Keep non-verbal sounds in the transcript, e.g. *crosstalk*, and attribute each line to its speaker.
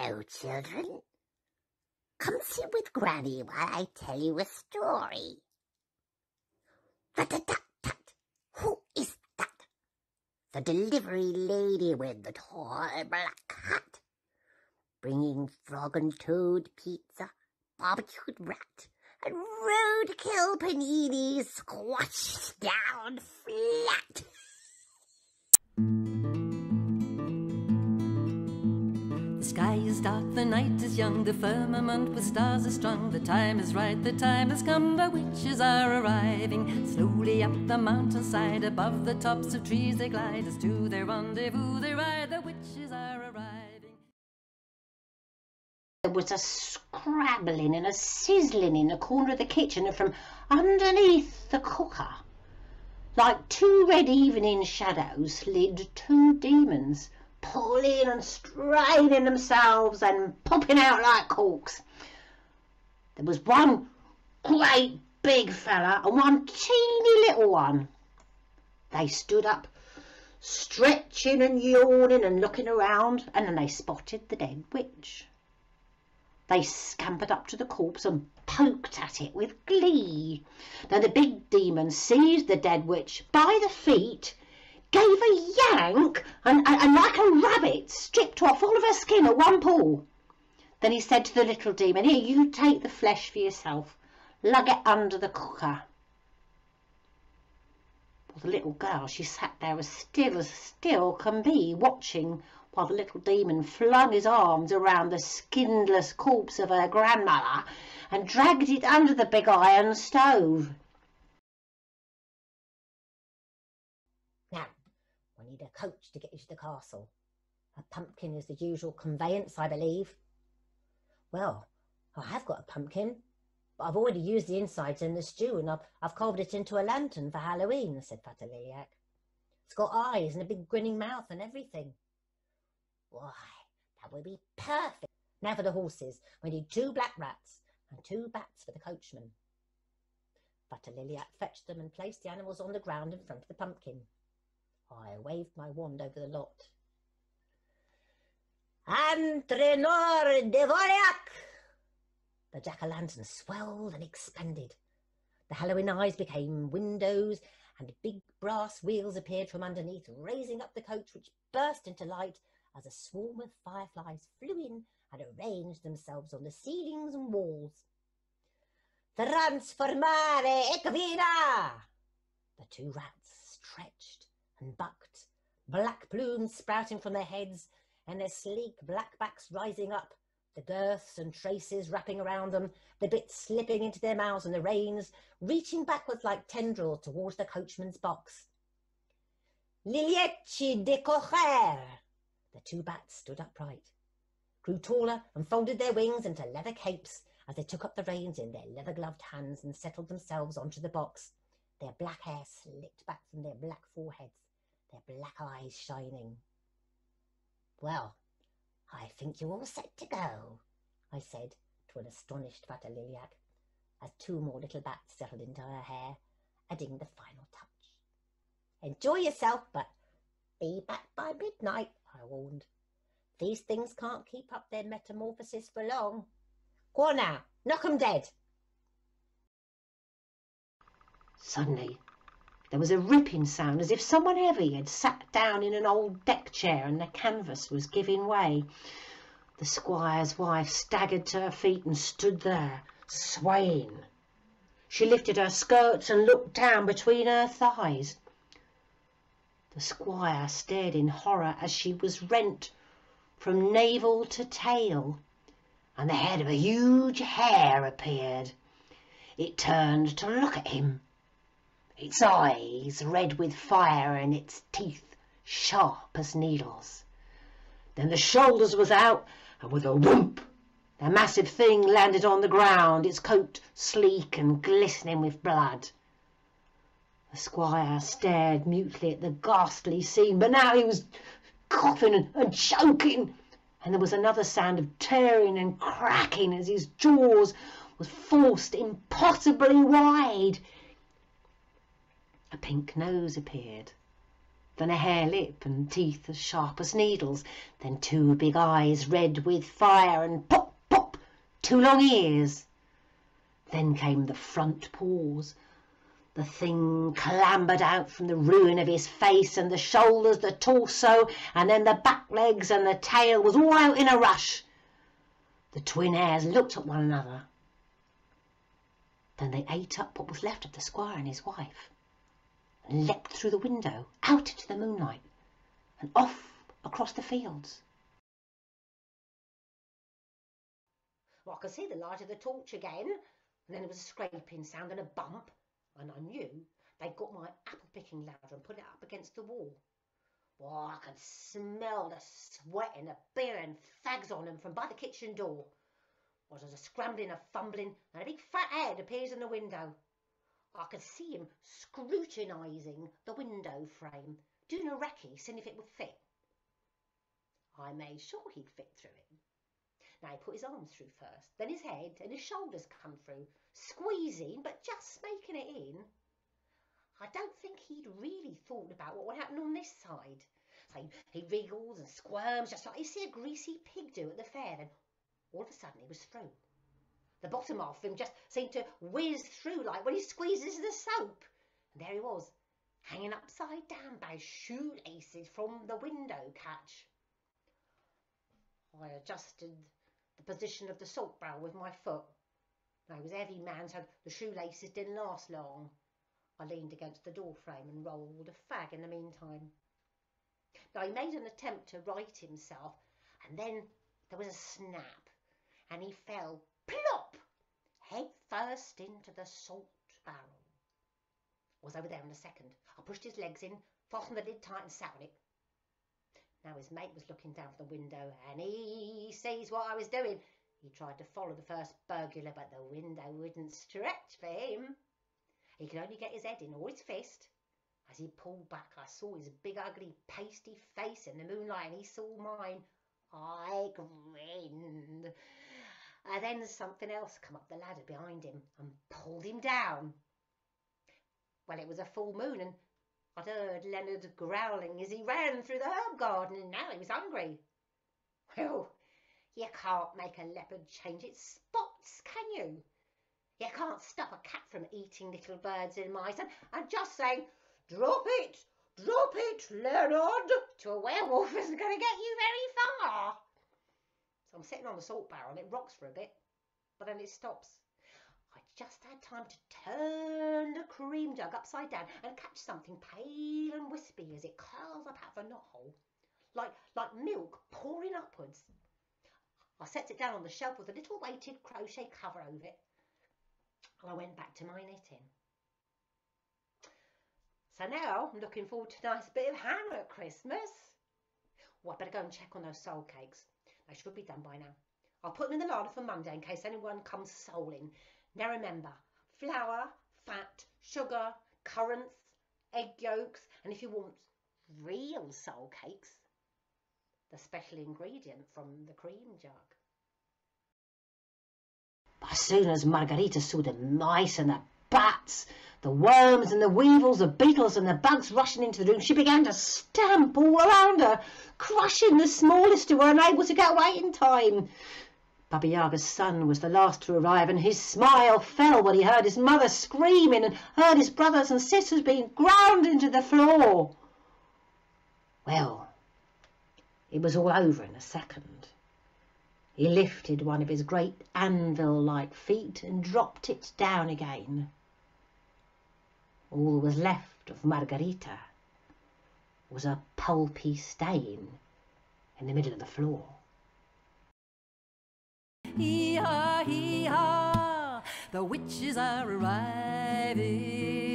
Speaker 1: Hello, children. Come sit with Granny while I tell you a story. Rat-a-tat-tat. Who is that? The delivery lady with the tall black hat. Bringing frog and toad pizza, barbecued rat, and roadkill paninis squashed down flat. *laughs*
Speaker 2: sky is dark, the night is young, the firmament with stars is strung. The time is right, the time has come, the witches are arriving. Slowly up the mountainside, above the tops of trees they glide, as to their rendezvous they ride. The witches are arriving.
Speaker 3: There was a scrabbling and a sizzling in the corner of the kitchen, and from underneath the cooker, like two red evening shadows, slid two demons, pulling and straining themselves and popping out like corks. There was one great big fella and one teeny little one. They stood up, stretching and yawning and looking around, and then they spotted the dead witch. They scampered up to the corpse and poked at it with glee. Then the big demon seized the dead witch by the feet, gave a yank, and, and, and like a rabbit stripped off all of her skin at one pull. Then he said to the little demon, Here, you take the flesh for yourself. Lug it under the cooker. Well, the little girl, she sat there as still as still can be, watching while the little demon flung his arms around the skinless corpse of her grandmother and dragged it under the big iron stove.
Speaker 4: Need a coach to get you to the castle. A pumpkin is the usual conveyance, I believe. Well, I have got a pumpkin, but I've already used the insides in the stew and I've, I've carved it into a lantern for Halloween, said Fataliliac. It's got eyes and a big grinning mouth and everything. Why, that would be perfect. Now for the horses. We need two black rats and two bats for the coachman. Fataliliac fetched them and placed the animals on the ground in front of the pumpkin. I waved my wand over the lot. Antrenor Devoriac! The jack-o'-lantern swelled and expanded. The Halloween eyes became windows, and big brass wheels appeared from underneath, raising up the coach, which burst into light as a swarm of fireflies flew in and arranged themselves on the ceilings and walls. Transformare equina! The two rats stretched and bucked, black plumes sprouting from their heads and their sleek black backs rising up, the girths and traces wrapping around them, the bits slipping into their mouths and the reins reaching backwards like tendrils towards the coachman's box. Lilieci de cocher! The two bats stood upright, grew taller and folded their wings into leather capes as they took up the reins in their leather-gloved hands and settled themselves onto the box, their black hair slicked back from their black foreheads, their black eyes shining. Well, I think you're all set to go, I said to an astonished Fataliliac, as two more little bats settled into her hair, adding the final touch. Enjoy yourself, but be back by midnight, I warned. These things can't keep up their metamorphosis for long. Go on now, knock 'em dead.
Speaker 3: Suddenly, there was a ripping sound as if someone heavy had sat down in an old deck chair and the canvas was giving way. The squire's wife staggered to her feet and stood there, swaying. She lifted her skirts and looked down between her thighs. The squire stared in horror as she was rent from navel to tail, and the head of a huge hare appeared. It turned to look at him, its eyes red with fire and its teeth sharp as needles. Then the shoulders was out, and with a whoomp, the massive thing landed on the ground, its coat sleek and glistening with blood. The squire stared mutely at the ghastly scene, but now he was coughing and, and choking, and there was another sound of tearing and cracking as his jaws was forced impossibly wide. A pink nose appeared, then a hare lip and teeth as sharp as needles, then two big eyes red with fire, and pop, pop, two long ears. Then came the front paws. The thing clambered out from the ruin of his face, and the shoulders, the torso, and then the back legs and the tail was all out in a rush. The twin hares looked at one another. Then they ate up what was left of the squire and his wife leapt through the window out into the moonlight and off across the fields. Well, I could see the light of the torch again, and then there was a scraping sound and a bump, and I knew they'd got my apple picking ladder and put it up against the wall. Well, I could smell the sweat and the beer and fags on them from by the kitchen door. Well, there's a scrambling, a fumbling, and a big fat head appears in the window. I could see him scrutinising the window frame, doing a recce, seeing if it would fit. I made sure he'd fit through it. Now he put his arms through first, then his head and his shoulders come through, squeezing but just making it in. I don't think he'd really thought about what would happen on this side. So he, wriggles and squirms just like you see a greasy pig do at the fair. Then all of a sudden he was through. The bottom of him just seemed to whiz through like when he squeezes the soap. And there he was, hanging upside down by shoelaces from the window catch. I adjusted the position of the salt barrel with my foot. I was heavy man, so the shoelaces didn't last long. I leaned against the door frame and rolled a fag in the meantime. Now, he made an attempt to right himself, and then there was a snap, and he fell plop, head first into the salt barrel. Was over there in a second. I pushed his legs in, fastened the lid tight and sat on it. Now his mate was looking down from the window and he sees what I was doing. He tried to follow the first burglar, but the window wouldn't stretch for him. He could only get his head in or his fist. As he pulled back, I saw his big, ugly, pasty face in the moonlight, and he saw mine. I grinned. And then something else come up the ladder behind him and pulled him down. Well, it was a full moon, and I'd heard Leonard growling as he ran through the herb garden, and now he was hungry. Well, you can't make a leopard change its spots, can you? You can't stop a cat from eating little birds and mice and, and just saying, drop it, drop it, Leonard, to a werewolf *laughs* isn't going to get you very far. So I'm sitting on the salt barrel and it rocks for a bit, but then it stops. I just had time to turn the cream jug upside down and catch something pale and wispy as it curls up out of a knothole, like, like milk pouring upwards. I set it down on the shelf with a little weighted crochet cover over it, and I went back to my knitting. So now I'm looking forward to a nice bit of ham at Christmas. Well, I better go and check on those soul cakes. They should be done by now. I'll put them in the larder for Monday in case anyone comes souling. Now remember, flour, fat, sugar, currants, egg yolks, and if you want real soul cakes, the special ingredient from the cream jug. As soon as Margarita saw the mice and the bats, the worms and the weevils, the beetles and the bugs rushing into the room, she began to stamp all around her, crushing the smallest who were unable to get away in time. Baba Yaga's son was the last to arrive, and his smile fell when he heard his mother screaming and heard his brothers and sisters being ground into the floor. Well, it was all over in a second. He lifted one of his great anvil-like feet and dropped it down again. All that was left of Margarita was a pulpy stain in the middle of the floor.
Speaker 2: Hee ha, hee ha, the witches are arriving.